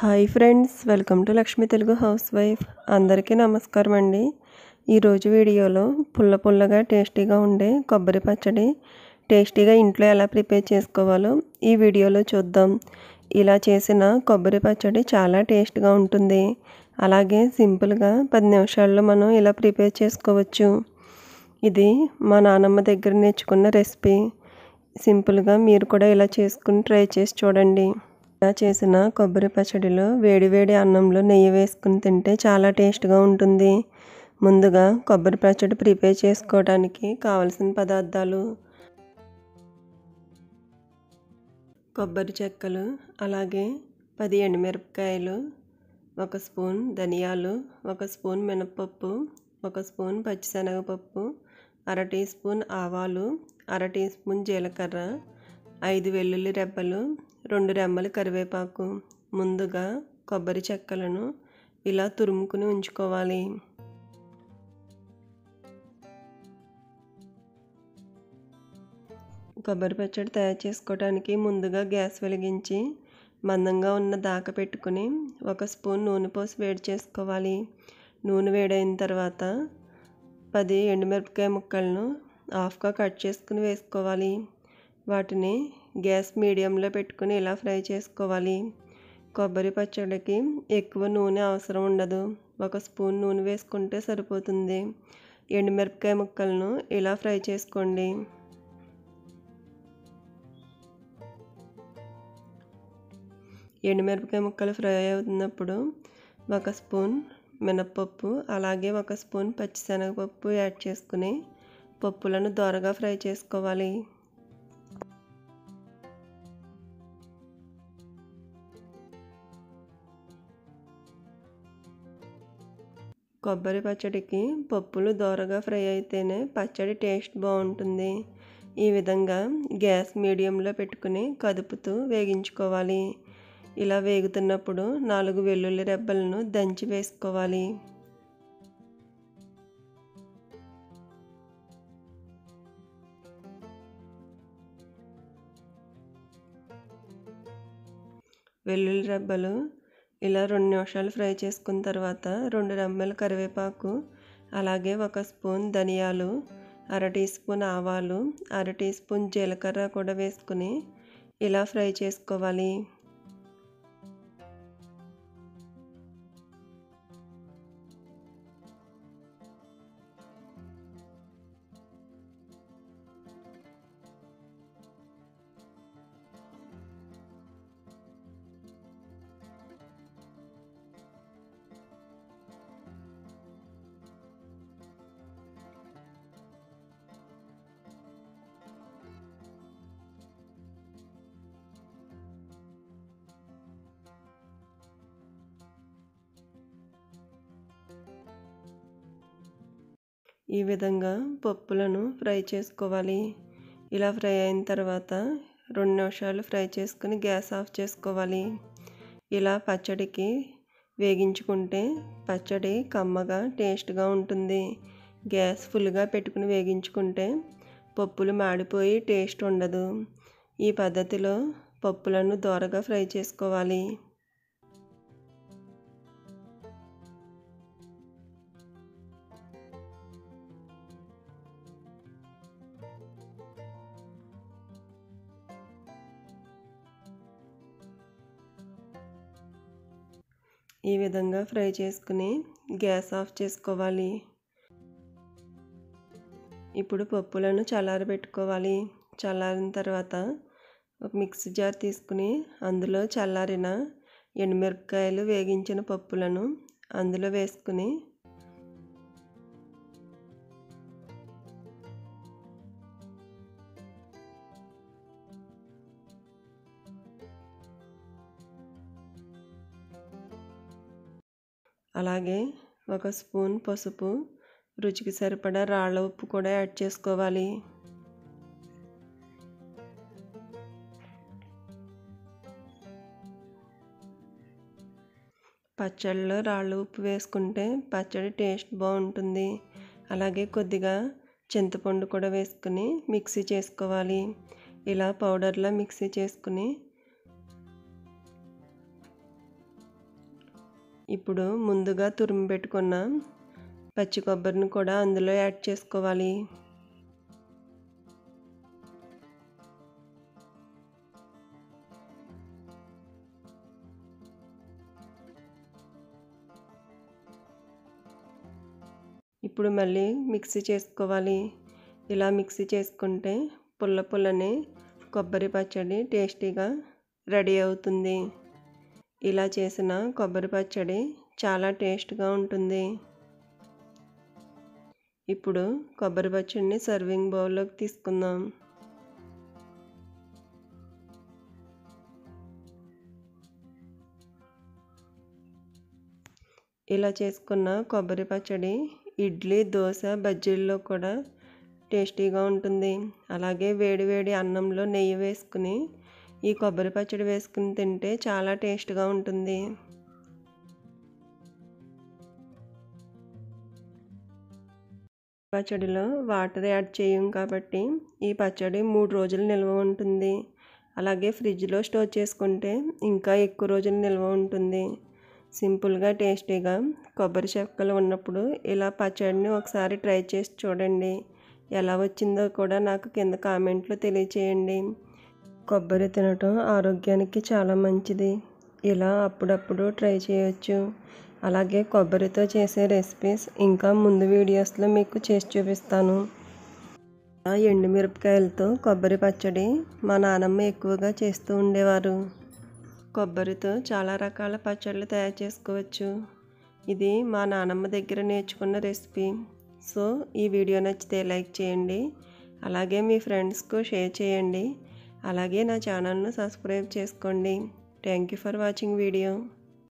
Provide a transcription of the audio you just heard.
Hi friends welcome to Lakshmi Telugu housewife అందరికీ నమస్కారం అండి. ఈరోజు వీడియోలో పుల్ల పుల్లగా టేస్టీగా ఉండే కొబ్బరి పచ్చడి టేస్టీగా ఇంట్లో ఎలా ప్రిపేర్ చేసుకోవాలో ఈ వీడియోలో చూద్దాం. ఇలా చేసిన కొబ్బరి పచ్చడి చాలా టేస్ట్గా ఉంటుంది. అలాగే సింపుల్గా పది నిమిషాల్లో మనం ఇలా ప్రిపేర్ చేసుకోవచ్చు. ఇది మా నానమ్మ దగ్గర నేర్చుకున్న రెసిపీ. సింపుల్గా మీరు కూడా ఇలా చేసుకుని ట్రై చేసి చూడండి. ఇలా చేసిన కొబ్బరి పచ్చడిలో వేడివేడి అన్నంలో నెయ్యి వేసుకుని తింటే చాలా టేస్ట్గా ఉంటుంది. ముందుగా కొబ్బరి పచ్చడి ప్రిపేర్ చేసుకోవడానికి కావలసిన పదార్థాలు. కొబ్బరి చెక్కలు అలాగే పది ఎండుమిరపకాయలు ఒక స్పూన్ ధనియాలు ఒక స్పూన్ మినపప్పు ఒక స్పూన్ పచ్చిశనగపప్పు అర టీ స్పూన్ ఆవాలు అర టీ స్పూన్ జీలకర్ర ఐదు వెల్లుల్లి రెబ్బలు రెండు రెమ్మలు కరివేపాకు ముందుగా కొబ్బరి చెక్కలను ఇలా తురుముకుని ఉంచుకోవాలి. కొబ్బరి పచ్చడి తయారు చేసుకోవడానికి ముందుగా గ్యాస్ వెలిగించి మందంగా ఉన్న దాక పెట్టుకుని ఒక స్పూన్ నూనె పోసి వేడి చేసుకోవాలి. నూనె వేడైన తర్వాత పది ఎండుమిరపకాయ ముక్కలను హాఫ్గా కట్ చేసుకుని వేసుకోవాలి. వాటిని గ్యాస్ మీడియంలో పెట్టుకుని ఇలా ఫ్రై చేసుకోవాలి? కొబ్బరి పచ్చడికి ఎక్కువ నూనె అవసరం ఉండదు. ఒక స్పూన్ నూనె వేసుకుంటే సరిపోతుంది. ఎండుమిరపకాయ ముక్కలను ఇలా ఫ్రై చేసుకోండి. ఎండుమిరపకాయ ముక్కలు ఫ్రై అవుతున్నప్పుడు ఒక స్పూన్ మినప్పప్పు అలాగే ఒక స్పూన్ పచ్చిశనగపప్పు యాడ్ చేసుకుని పప్పులను దోరగా ఫ్రై చేసుకోవాలి. కొబ్బరి పచ్చడికి పప్పులు దోరగా ఫ్రై అయితేనే పచ్చడి టేస్ట్ బాగుంటుంది. ఈ విధంగా గ్యాస్ మీడియంలో పెట్టుకుని కదుపుతూ వేగించుకోవాలి. ఇలా వేగుతున్నప్పుడు నాలుగు వెల్లుల్లి రెబ్బలను దంచి వేసుకోవాలి. వెల్లుల్లి రెబ్బలు ఇలా రెండు నిమిషాలు ఫ్రై చేసుకున్న తర్వాత రెండు రెమ్మల కరివేపాకు అలాగే ఒక స్పూన్ ధనియాలు అర టీ స్పూన్ ఆవాలు అర టీ స్పూన్ జీలకర్ర కూడా వేసుకుని ఇలా ఫ్రై చేసుకోవాలి. ఈ విధంగా పప్పులను ఫ్రై చేసుకోవాలి. ఇలా ఫ్రై అయిన తర్వాత రెండు నిమిషాలు ఫ్రై చేసుకుని గ్యాస్ ఆఫ్ చేసుకోవాలి. ఇలా పచ్చడికి వేగించుకుంటే పచ్చడి కమ్మగా టేస్ట్గా ఉంటుంది. గ్యాస్ ఫుల్గా పెట్టుకుని వేగించుకుంటే పప్పులు మాడిపోయి టేస్ట్ ఉండదు. ఈ పద్ధతిలో పప్పులను దోరగా ఫ్రై చేసుకోవాలి. ఈ విధంగా ఫ్రై చేసుకుని గ్యాస్ ఆఫ్ చేసుకోవాలి. ఇప్పుడు పప్పులను చల్లారబెట్టుకోవాలి. చల్లారిన తర్వాత ఒక మిక్సీ జార్ తీసుకుని అందులో చల్లారిన ఎండుమిరపకాయలు వేగించిన పప్పులను అందులో వేసుకుని అలాగే ఒక స్పూన్ పసుపు రుచికి సరిపడా రాళ్ళ ఉప్పు కూడా యాడ్ చేసుకోవాలి. పచ్చళ్ళలో రాళ్ళ ఉప్పు వేసుకుంటే పచ్చడి టేస్ట్ బాగుంటుంది. అలాగే కొద్దిగా చింతపండు కూడా వేసుకుని మిక్సీ చేసుకోవాలి. ఇలా పౌడర్లా మిక్సీ చేసుకుని ఇప్పుడు ముందుగా తురిమి పెట్టుకున్న పచ్చి కొబ్బరిని కూడా అందులో యాడ్ చేసుకోవాలి. ఇప్పుడు మళ్ళీ మిక్సీ చేసుకోవాలి. ఇలా మిక్సీ చేసుకుంటే పుల్ల పుల్లని కొబ్బరి పచ్చడి టేస్టీగా రెడీ అవుతుంది. ఇలా చేసిన కొబ్బరి పచ్చడి చాలా టేస్ట్గా ఉంటుంది. ఇప్పుడు కొబ్బరి పచ్చడిని సర్వింగ్ బౌల్లోకి తీసుకుందాం. ఇలా చేసుకున్న కొబ్బరి పచ్చడి ఇడ్లీ దోశ బజ్జీల్లో కూడా టేస్టీగా ఉంటుంది. అలాగే వేడి వేడి అన్నంలో నెయ్యి వేసుకుని ఈ కొబ్బరి పచ్చడి వేసుకుని తింటే చాలా టేస్ట్గా ఉంటుంది. పచ్చడిలో వాటర్ యాడ్ చేయం కాబట్టి ఈ పచ్చడి మూడు రోజులు నిల్వ ఉంటుంది. అలాగే ఫ్రిడ్జ్లో స్టోర్ చేసుకుంటే ఇంకా ఎక్కువ రోజులు నిల్వ ఉంటుంది. సింపుల్గా టేస్టీగా కొబ్బరి చెక్కలు ఉన్నప్పుడు ఇలా పచ్చడిని ఒకసారి ట్రై చేసి చూడండి. ఎలా వచ్చిందో కూడా నాకు కింద కామెంట్లో తెలియచేయండి. కొబ్బరి తినటం ఆరోగ్యానికి చాలా మంచిది. ఇలా అప్పుడప్పుడు ట్రై చేయొచ్చు. అలాగే కొబ్బరితో చేసే రెసిపీస్ ఇంకా ముందు వీడియోస్లో మీకు చేసి చూపిస్తాను. ఎండుమిరపకాయలతో కొబ్బరి పచ్చడి మా నానమ్మ ఎక్కువగా చేస్తూ ఉండేవారు. కొబ్బరితో చాలా రకాల పచ్చళ్ళు తయారు చేసుకోవచ్చు. ఇది మా నానమ్మ దగ్గర నేర్చుకున్న రెసిపీ. సో ఈ వీడియో నచ్చితే లైక్ చేయండి. అలాగే మీ ఫ్రెండ్స్కు షేర్ చేయండి. అలాగే నా ఛానల్ను సబ్స్క్రైబ్ చేసుకోండి. Thank you for watching video